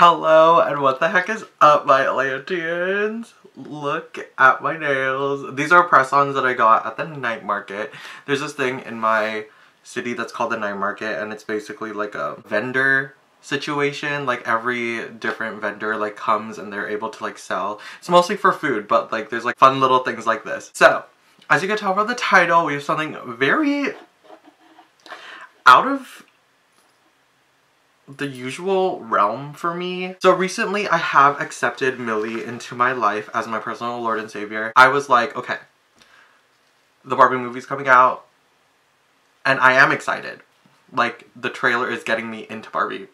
Hello and what the heck is up my Atlanteans? Look at my nails. These are press-ons that I got at the night market. There's this thing in my city that's called the night market and it's basically like a vendor situation like every different vendor like comes and they're able to like sell it's mostly for food but like there's like fun little things like this so as you can tell from the title we have something very out of the usual realm for me. So recently I have accepted Millie into my life as my personal Lord and Savior. I was like, okay, the Barbie movie's coming out and I am excited. Like, the trailer is getting me into Barbie.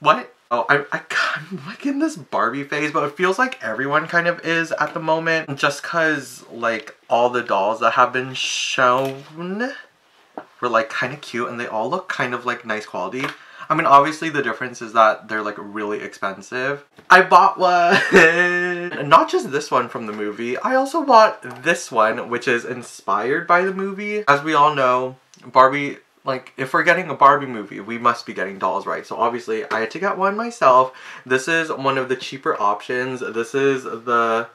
What? Oh, I, I, I'm like in this Barbie phase, but it feels like everyone kind of is at the moment. Just cause like all the dolls that have been shown were like kind of cute and they all look kind of like nice quality. I mean, obviously the difference is that they're like really expensive. I bought one! Not just this one from the movie, I also bought this one, which is inspired by the movie. As we all know, Barbie like if we're getting a Barbie movie, we must be getting dolls, right? So obviously I had to get one myself. This is one of the cheaper options. This is the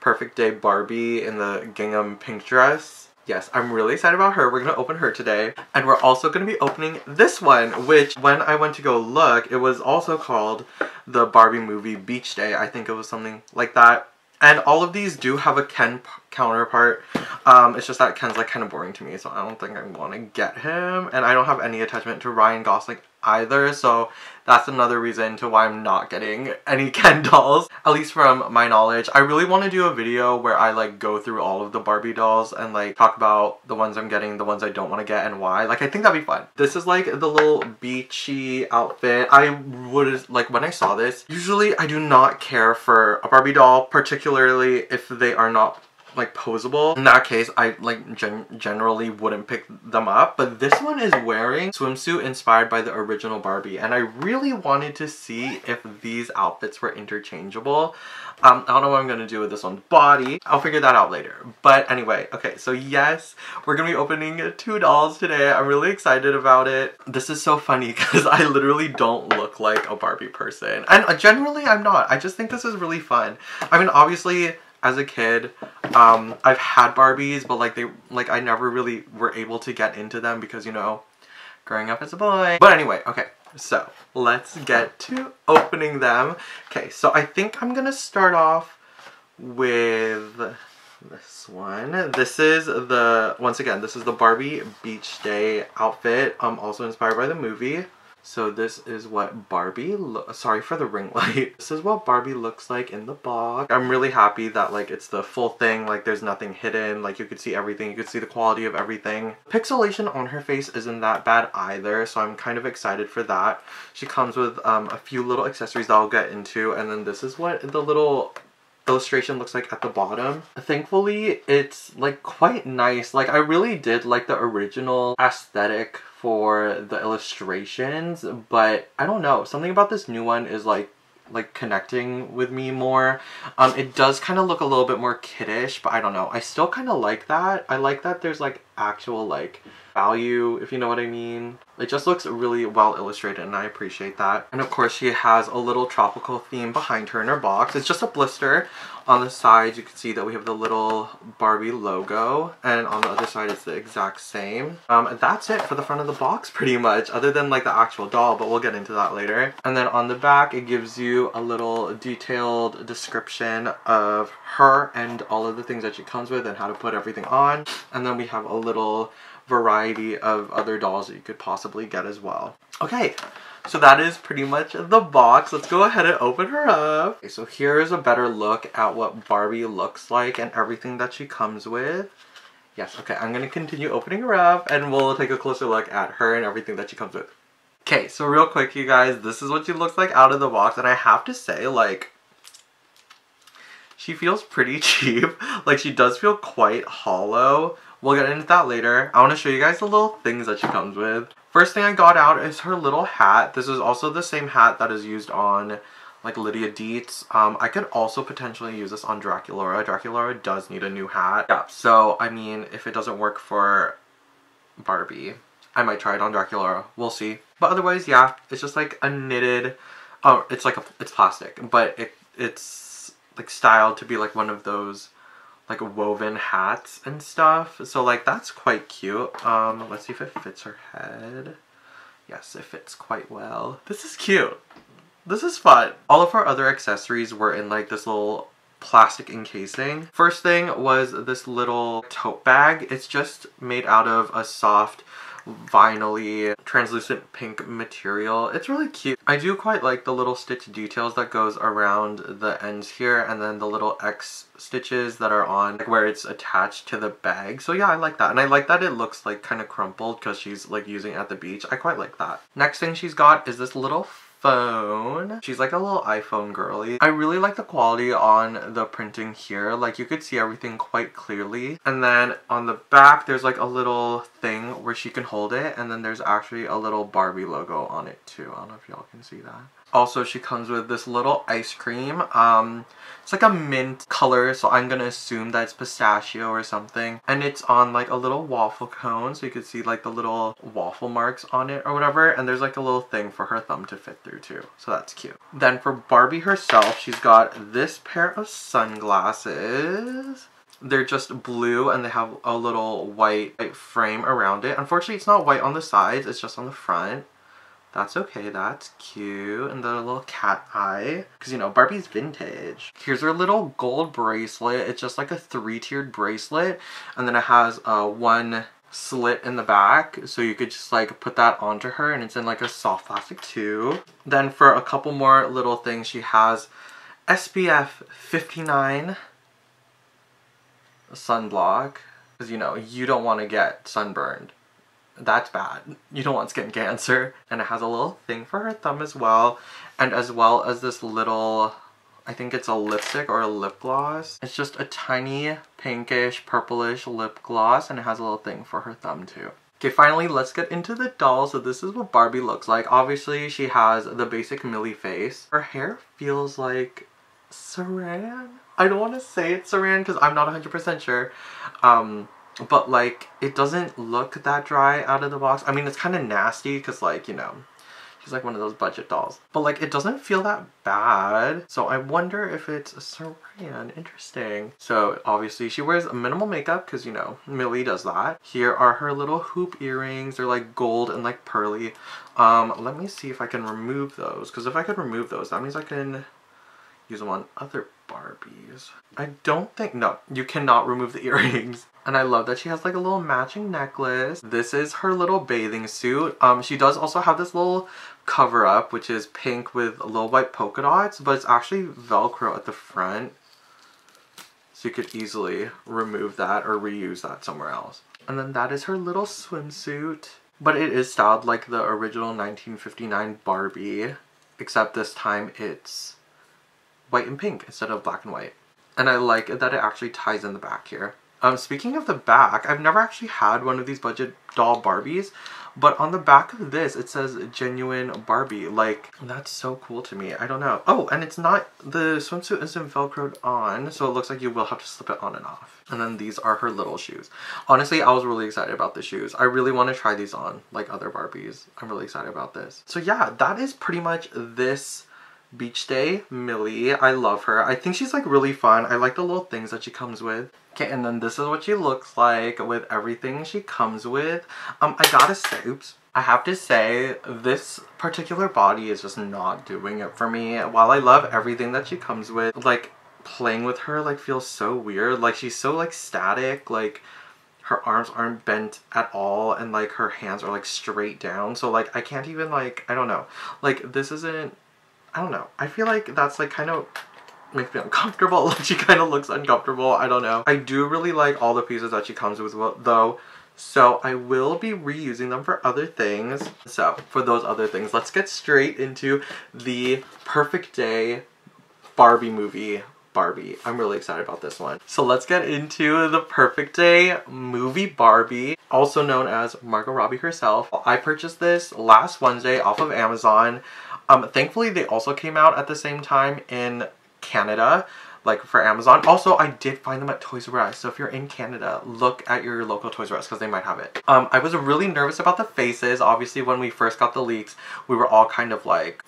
Perfect Day Barbie in the gingham pink dress. Yes, I'm really excited about her. We're gonna open her today. And we're also gonna be opening this one, which when I went to go look, it was also called the Barbie movie Beach Day. I think it was something like that. And all of these do have a Ken counterpart. Um, it's just that Ken's like kind of boring to me, so I don't think I want to get him. And I don't have any attachment to Ryan Gosling either, so that's another reason to why I'm not getting any Ken dolls, at least from my knowledge. I really want to do a video where I like go through all of the Barbie dolls and like talk about the ones I'm getting, the ones I don't want to get and why. Like I think that'd be fun. This is like the little beachy outfit. I would, like when I saw this, usually I do not care for a Barbie doll, particularly if they are not like posable. In that case, I like gen generally wouldn't pick them up. But this one is wearing swimsuit inspired by the original Barbie. And I really wanted to see if these outfits were interchangeable. Um, I don't know what I'm going to do with this one's body. I'll figure that out later. But anyway, okay, so yes, we're going to be opening two dolls today. I'm really excited about it. This is so funny because I literally don't look like a Barbie person. And uh, generally, I'm not. I just think this is really fun. I mean, obviously, as a kid, um, I've had Barbies, but like they, like I never really were able to get into them because, you know, growing up as a boy. But anyway, okay, so let's get to opening them. Okay, so I think I'm gonna start off with this one. This is the, once again, this is the Barbie Beach Day outfit, um, also inspired by the movie. So this is what Barbie, sorry for the ring light. This is what Barbie looks like in the box. I'm really happy that like it's the full thing, like there's nothing hidden, like you could see everything, you could see the quality of everything. Pixelation on her face isn't that bad either, so I'm kind of excited for that. She comes with um, a few little accessories that I'll get into, and then this is what the little illustration looks like at the bottom. Thankfully, it's like quite nice. Like I really did like the original aesthetic for the illustrations, but I don't know, something about this new one is like like connecting with me more. Um, it does kind of look a little bit more kiddish, but I don't know. I still kind of like that. I like that there's like actual like value, if you know what I mean. It just looks really well illustrated and I appreciate that. And of course she has a little tropical theme behind her in her box. It's just a blister. On the side you can see that we have the little Barbie logo and on the other side it's the exact same. Um, that's it for the front of the box pretty much other than like the actual doll but we'll get into that later. And then on the back it gives you a little detailed description of her and all of the things that she comes with and how to put everything on. And then we have a little variety of other dolls that you could possibly get as well. Okay, so that is pretty much the box. Let's go ahead and open her up. Okay, so here's a better look at what Barbie looks like and everything that she comes with. Yes, okay, I'm gonna continue opening her up and we'll take a closer look at her and everything that she comes with. Okay, so real quick, you guys, this is what she looks like out of the box, and I have to say, like, she feels pretty cheap. like, she does feel quite hollow, We'll get into that later. I want to show you guys the little things that she comes with. First thing I got out is her little hat. This is also the same hat that is used on like Lydia Deetz. Um, I could also potentially use this on Draculaura. Draculaura does need a new hat. Yeah, so I mean, if it doesn't work for Barbie, I might try it on Draculaura. We'll see. But otherwise, yeah, it's just like a knitted, oh, it's like a, it's plastic, but it it's like styled to be like one of those like woven hats and stuff. So like that's quite cute. Um, let's see if it fits her head. Yes, it fits quite well. This is cute. This is fun. All of her other accessories were in like this little plastic encasing. First thing was this little tote bag. It's just made out of a soft vinyl translucent pink material. It's really cute. I do quite like the little stitch details that goes around the ends here and then the little X stitches that are on like, where it's attached to the bag. So yeah, I like that. And I like that it looks like kind of crumpled because she's like using at the beach. I quite like that. Next thing she's got is this little phone. She's like a little iPhone girly. I really like the quality on the printing here. Like you could see everything quite clearly. And then on the back, there's like a little thing where she can hold it. And then there's actually a little Barbie logo on it too. I don't know if y'all can see that. Also, she comes with this little ice cream. Um, it's like a mint color, so I'm gonna assume that it's pistachio or something. And it's on like a little waffle cone, so you can see like the little waffle marks on it or whatever. And there's like a little thing for her thumb to fit through too, so that's cute. Then for Barbie herself, she's got this pair of sunglasses. They're just blue and they have a little white frame around it. Unfortunately, it's not white on the sides, it's just on the front. That's okay, that's cute. And the little cat eye. Because, you know, Barbie's vintage. Here's her little gold bracelet. It's just like a three-tiered bracelet. And then it has uh, one slit in the back so you could just like put that onto her and it's in like a soft plastic too. Then for a couple more little things she has SPF 59 sunblock because you know you don't want to get sunburned that's bad. You don't want skin cancer. And it has a little thing for her thumb as well. And as well as this little, I think it's a lipstick or a lip gloss. It's just a tiny pinkish, purplish lip gloss. And it has a little thing for her thumb too. Okay, finally, let's get into the doll. So this is what Barbie looks like. Obviously, she has the basic Millie face. Her hair feels like saran. I don't want to say it's saran because I'm not 100% sure. Um, but like it doesn't look that dry out of the box. I mean, it's kind of nasty because like, you know, she's like one of those budget dolls. But like it doesn't feel that bad. So I wonder if it's a saran. Interesting. So obviously she wears minimal makeup because, you know, Millie does that. Here are her little hoop earrings. They're like gold and like pearly. Um, let me see if I can remove those because if I could remove those, that means I can use them on other Barbies. I don't think, no, you cannot remove the earrings. And I love that she has like a little matching necklace. This is her little bathing suit. Um, She does also have this little cover up, which is pink with little white polka dots, but it's actually Velcro at the front. So you could easily remove that or reuse that somewhere else. And then that is her little swimsuit. But it is styled like the original 1959 Barbie, except this time it's white and pink instead of black and white. And I like that it actually ties in the back here. Um, speaking of the back, I've never actually had one of these budget doll Barbies, but on the back of this, it says genuine Barbie. Like, that's so cool to me. I don't know. Oh, and it's not, the swimsuit isn't Velcroed on, so it looks like you will have to slip it on and off. And then these are her little shoes. Honestly, I was really excited about the shoes. I really want to try these on, like other Barbies. I'm really excited about this. So yeah, that is pretty much this Beach Day Millie. I love her. I think she's like really fun. I like the little things that she comes with. Okay, and then this is what she looks like with everything she comes with. Um, I gotta say, oops. I have to say, this particular body is just not doing it for me. While I love everything that she comes with, like, playing with her, like, feels so weird. Like, she's so, like, static. Like, her arms aren't bent at all and like her hands are like straight down so like I can't even like I don't know like this isn't I don't know. I feel like that's like kind of makes me uncomfortable. Like she kind of looks uncomfortable. I don't know. I do really like all the pieces that she comes with though. So I will be reusing them for other things. So for those other things, let's get straight into the Perfect Day Barbie movie Barbie. I'm really excited about this one. So let's get into the Perfect Day movie Barbie, also known as Margot Robbie herself. I purchased this last Wednesday off of Amazon. Um, thankfully, they also came out at the same time in Canada. like for Amazon. Also, I did find them at Toys R Us. So if you're in Canada, look at your local Toys R Us because they might have it. Um, I was really nervous about the faces. Obviously, when we first got the leaks, we were all kind of like,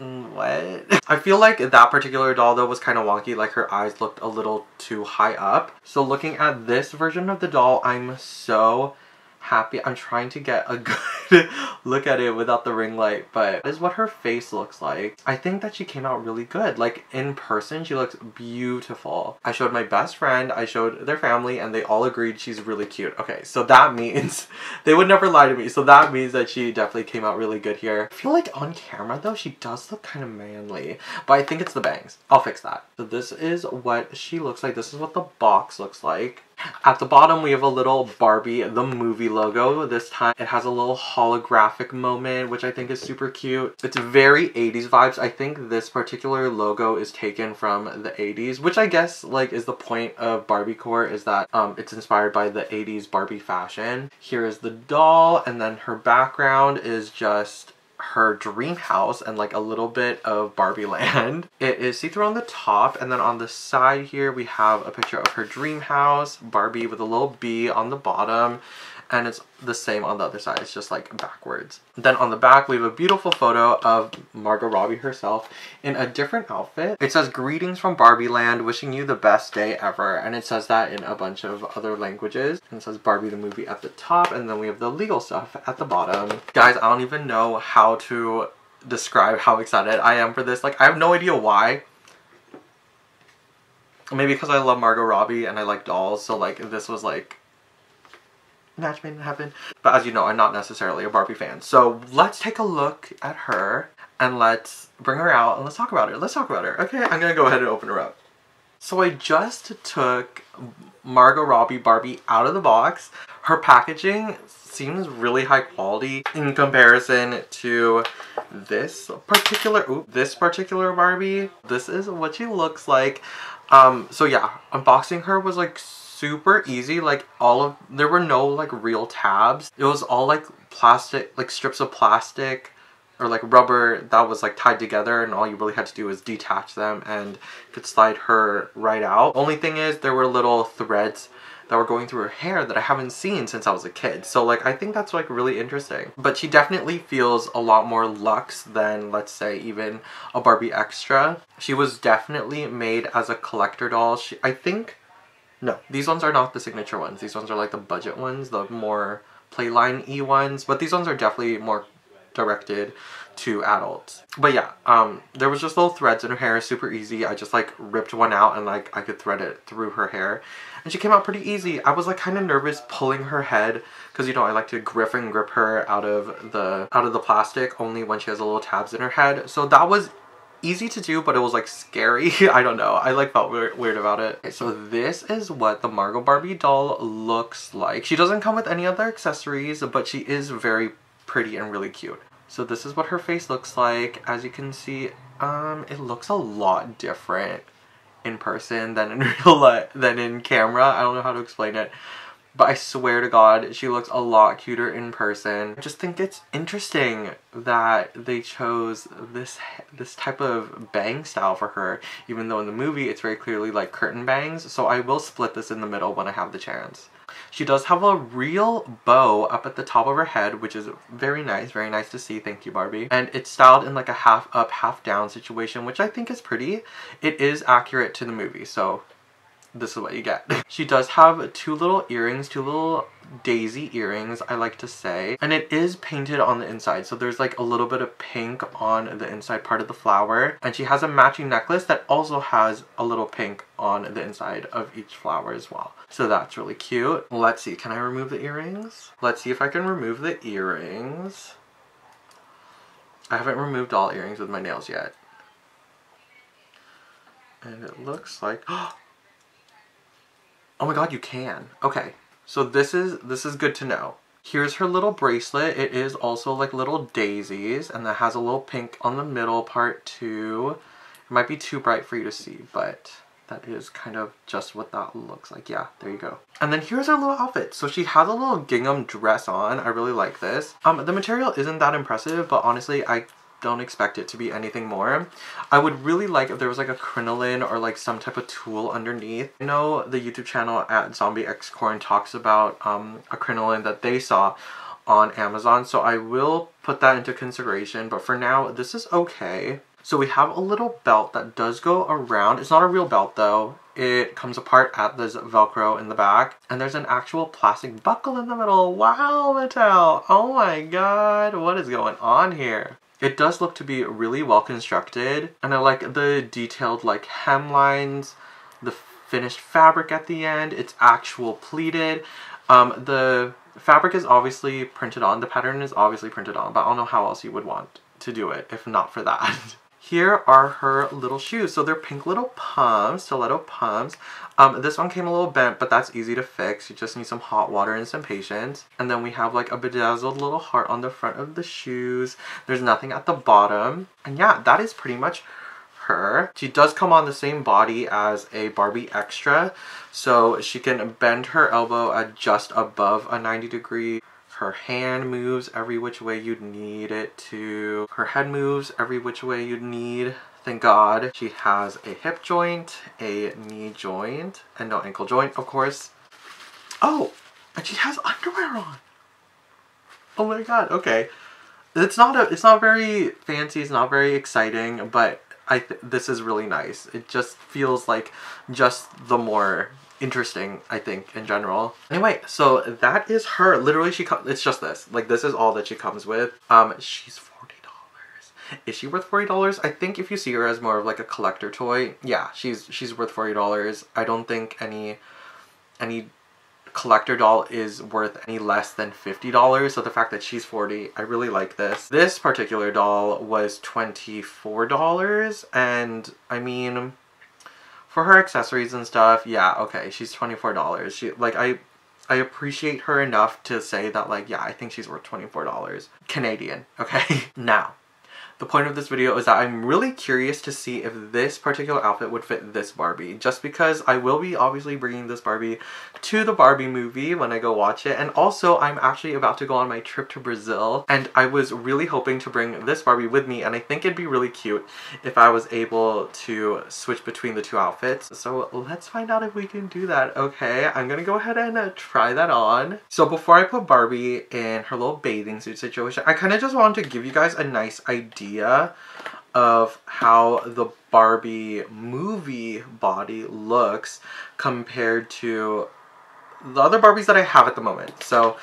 mm, what? I feel like that particular doll though was kind of wonky, like her eyes looked a little too high up. So looking at this version of the doll, I'm so happy. I'm trying to get a good look at it without the ring light, but this is what her face looks like. I think that she came out really good. Like in person, she looks beautiful. I showed my best friend, I showed their family, and they all agreed she's really cute. Okay, so that means they would never lie to me. So that means that she definitely came out really good here. I feel like on camera though, she does look kind of manly, but I think it's the bangs. I'll fix that. So this is what she looks like. This is what the box looks like. At the bottom, we have a little Barbie, the movie logo. This time, it has a little holographic moment, which I think is super cute. It's very 80s vibes. I think this particular logo is taken from the 80s, which I guess, like, is the point of Barbie Core, is that um, it's inspired by the 80s Barbie fashion. Here is the doll, and then her background is just her dream house and like a little bit of Barbie land. It is see-through on the top and then on the side here we have a picture of her dream house, Barbie with a little bee on the bottom and it's the same on the other side. It's just like backwards. Then on the back, we have a beautiful photo of Margot Robbie herself in a different outfit. It says, greetings from Barbie land, wishing you the best day ever. And it says that in a bunch of other languages. And it says Barbie the movie at the top. And then we have the legal stuff at the bottom. Guys, I don't even know how to describe how excited I am for this. Like, I have no idea why. Maybe because I love Margot Robbie and I like dolls. So like, this was like match made in heaven. But as you know, I'm not necessarily a Barbie fan. So let's take a look at her and let's bring her out and let's talk about her. Let's talk about her. Okay, I'm gonna go ahead and open her up. So I just took Margot Robbie Barbie out of the box. Her packaging seems really high quality in comparison to this particular, ooh, this particular Barbie. This is what she looks like. Um, so yeah, unboxing her was like super easy. Like all of, there were no like real tabs. It was all like plastic, like strips of plastic or like rubber that was like tied together and all you really had to do was detach them and could slide her right out. Only thing is there were little threads that were going through her hair that I haven't seen since I was a kid. So like I think that's like really interesting. But she definitely feels a lot more luxe than let's say even a Barbie Extra. She was definitely made as a collector doll. She I think no, these ones are not the signature ones. These ones are like the budget ones, the more playline e ones. But these ones are definitely more directed to adults. But yeah, um, there was just little threads in her hair, super easy. I just like ripped one out and like I could thread it through her hair. And she came out pretty easy. I was like kind of nervous pulling her head because you know I like to grip and grip her out of the out of the plastic only when she has a little tabs in her head. So that was easy to do, but it was like scary. I don't know. I like felt weird, about it. Okay, so this is what the Margot Barbie doll looks like. She doesn't come with any other accessories, but she is very pretty and really cute. So this is what her face looks like. As you can see, um, it looks a lot different in person than in real life, than in camera. I don't know how to explain it. But I swear to God, she looks a lot cuter in person. I just think it's interesting that they chose this this type of bang style for her, even though in the movie it's very clearly like curtain bangs. So I will split this in the middle when I have the chance. She does have a real bow up at the top of her head, which is very nice, very nice to see. Thank you, Barbie. And it's styled in like a half up, half down situation, which I think is pretty. It is accurate to the movie, so this is what you get. she does have two little earrings, two little daisy earrings, I like to say. And it is painted on the inside. So there's like a little bit of pink on the inside part of the flower. And she has a matching necklace that also has a little pink on the inside of each flower as well. So that's really cute. Let's see, can I remove the earrings? Let's see if I can remove the earrings. I haven't removed all earrings with my nails yet. And it looks like, oh, oh, my god, you can. Okay. So this is this is good to know. Here's her little bracelet. It is also like little daisies and that has a little pink on the middle part too. It might be too bright for you to see, but that is kind of just what that looks like. Yeah, there you go. And then here's her little outfit. So she has a little gingham dress on. I really like this. Um, the material isn't that impressive, but honestly, I don't expect it to be anything more. I would really like if there was like a crinoline or like some type of tulle underneath. I know the YouTube channel at Zombiexcorn talks about um, a crinoline that they saw on Amazon, so I will put that into consideration, but for now, this is okay. So we have a little belt that does go around. It's not a real belt though. It comes apart at this Velcro in the back. And there's an actual plastic buckle in the middle. Wow, Mattel. Oh my god. What is going on here? It does look to be really well constructed. And I like the detailed like hemlines, the finished fabric at the end. It's actual pleated. Um, the fabric is obviously printed on. The pattern is obviously printed on. But I don't know how else you would want to do it if not for that. Here are her little shoes. So they're pink little pumps, stiletto pumps. Um, this one came a little bent, but that's easy to fix. You just need some hot water and some patience. And then we have like a bedazzled little heart on the front of the shoes. There's nothing at the bottom. And yeah, that is pretty much her. She does come on the same body as a Barbie Extra, so she can bend her elbow at just above a 90 degree her hand moves every which way you'd need it to. Her head moves every which way you'd need. Thank God. She has a hip joint, a knee joint, and no ankle joint, of course. Oh, and she has underwear on. Oh my god, okay. It's not a, it's not very fancy, it's not very exciting, but I this is really nice. It just feels like just the more interesting, I think, in general. Anyway, so that is her. Literally, she it's just this. Like, this is all that she comes with. Um, she's $40. Is she worth $40? I think if you see her as more of like a collector toy, yeah, she's she's worth $40. I don't think any any collector doll is worth any less than $50 so the fact that she's 40 I really like this. This particular doll was $24 and I mean for her accessories and stuff, yeah, okay, she's $24. She like I I appreciate her enough to say that like, yeah, I think she's worth $24. Canadian, okay? now, the point of this video is that I'm really curious to see if this particular outfit would fit this Barbie. Just because I will be obviously bringing this Barbie to the Barbie movie when I go watch it. And also I'm actually about to go on my trip to Brazil. And I was really hoping to bring this Barbie with me. And I think it'd be really cute if I was able to switch between the two outfits. So let's find out if we can do that. Okay, I'm gonna go ahead and try that on. So before I put Barbie in her little bathing suit situation, I kind of just wanted to give you guys a nice idea idea of how the Barbie movie body looks compared to the other Barbies that I have at the moment. So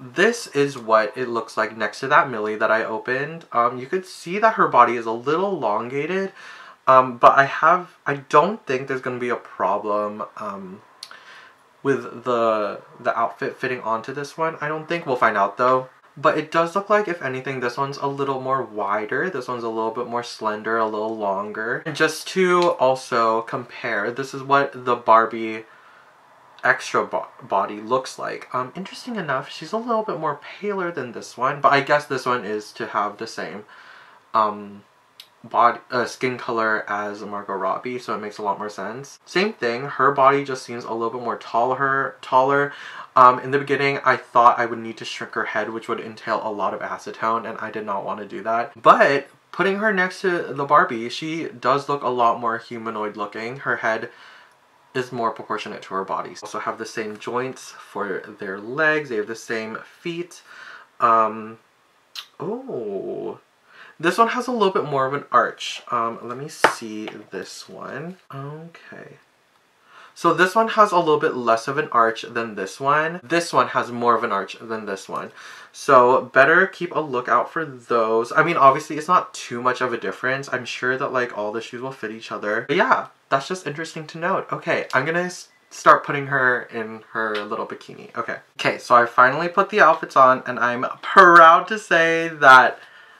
this is what it looks like next to that Millie that I opened. Um, you could see that her body is a little elongated, um, but I have, I don't think there's going to be a problem um, with the the outfit fitting onto this one. I don't think. We'll find out though. But it does look like, if anything, this one's a little more wider. This one's a little bit more slender, a little longer. And just to also compare, this is what the Barbie extra bo body looks like. Um, interesting enough, she's a little bit more paler than this one, but I guess this one is to have the same um, body uh, skin color as Margot Robbie, so it makes a lot more sense. Same thing, her body just seems a little bit more taller. taller. Um, in the beginning, I thought I would need to shrink her head, which would entail a lot of acetone, and I did not want to do that. But putting her next to the Barbie, she does look a lot more humanoid looking. Her head is more proportionate to her body. Also have the same joints for their legs. They have the same feet. Um, oh, this one has a little bit more of an arch. Um, let me see this one. Okay. So this one has a little bit less of an arch than this one. This one has more of an arch than this one. So better keep a lookout for those. I mean, obviously it's not too much of a difference. I'm sure that like all the shoes will fit each other. But yeah, that's just interesting to note. Okay, I'm gonna start putting her in her little bikini. Okay. Okay, so I finally put the outfits on and I'm proud to say that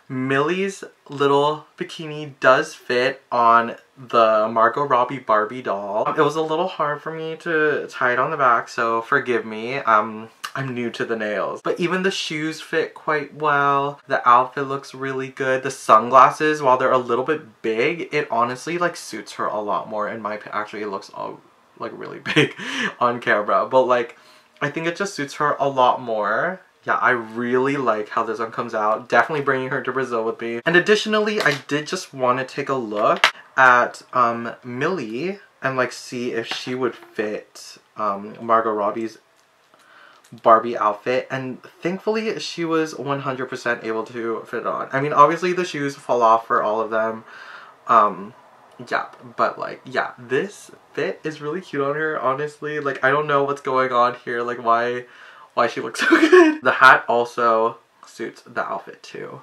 Millie's little bikini does fit on the Margot Robbie Barbie doll. It was a little hard for me to tie it on the back, so forgive me. Um, I'm new to the nails. But even the shoes fit quite well. The outfit looks really good. The sunglasses, while they're a little bit big, it honestly like suits her a lot more in my opinion, actually it looks all like really big on camera. But like I think it just suits her a lot more yeah, I really like how this one comes out. Definitely bringing her to Brazil with me. And additionally, I did just want to take a look at um, Millie and like see if she would fit um, Margot Robbie's Barbie outfit and thankfully she was 100% able to fit on. I mean obviously the shoes fall off for all of them. Um, yeah, but like yeah, this fit is really cute on her honestly. Like I don't know what's going on here like why why she looks so good. The hat also suits the outfit too.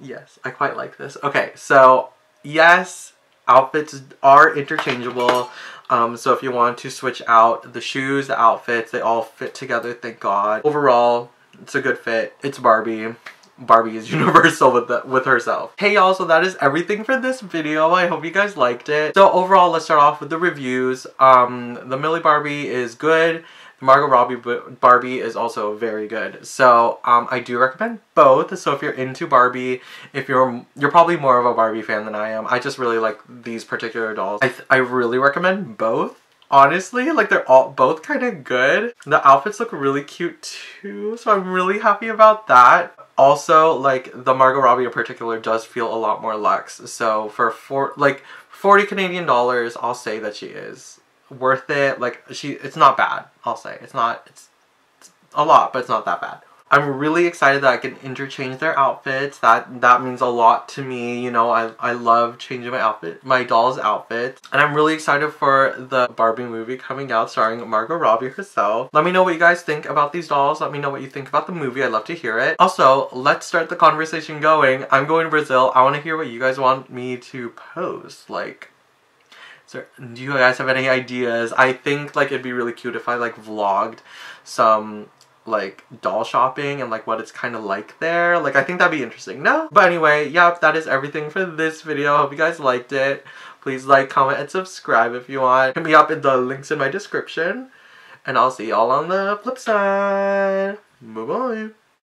Yes, I quite like this. Okay, so yes, outfits are interchangeable. Um, so if you want to switch out the shoes, the outfits, they all fit together, thank God. Overall, it's a good fit. It's Barbie. Barbie is universal with the, with herself. Hey y'all, so that is everything for this video. I hope you guys liked it. So overall, let's start off with the reviews. Um, the Millie Barbie is good. Margot Robbie Barbie is also very good. So um, I do recommend both. So if you're into Barbie, if you're you're probably more of a Barbie fan than I am. I just really like these particular dolls. I, I really recommend both. Honestly, like they're all both kind of good. The outfits look really cute too, so I'm really happy about that. Also, like the Margot Robbie in particular does feel a lot more luxe. So for four like 40 Canadian dollars, I'll say that she is worth it. Like she, it's not bad. I'll say it's not. It's, it's a lot, but it's not that bad. I'm really excited that I can interchange their outfits. That that means a lot to me. You know, I, I love changing my outfit, my doll's outfit. And I'm really excited for the Barbie movie coming out starring Margot Robbie herself. Let me know what you guys think about these dolls. Let me know what you think about the movie. I'd love to hear it. Also, let's start the conversation going. I'm going to Brazil. I want to hear what you guys want me to post. Like, do you guys have any ideas? I think like it'd be really cute if I like vlogged some like doll shopping and like what it's kind of like there. Like I think that'd be interesting. No? But anyway, yep, that is everything for this video. Hope you guys liked it. Please like, comment, and subscribe if you want. Hit me up in the links in my description. And I'll see y'all on the flip side. Bye-bye.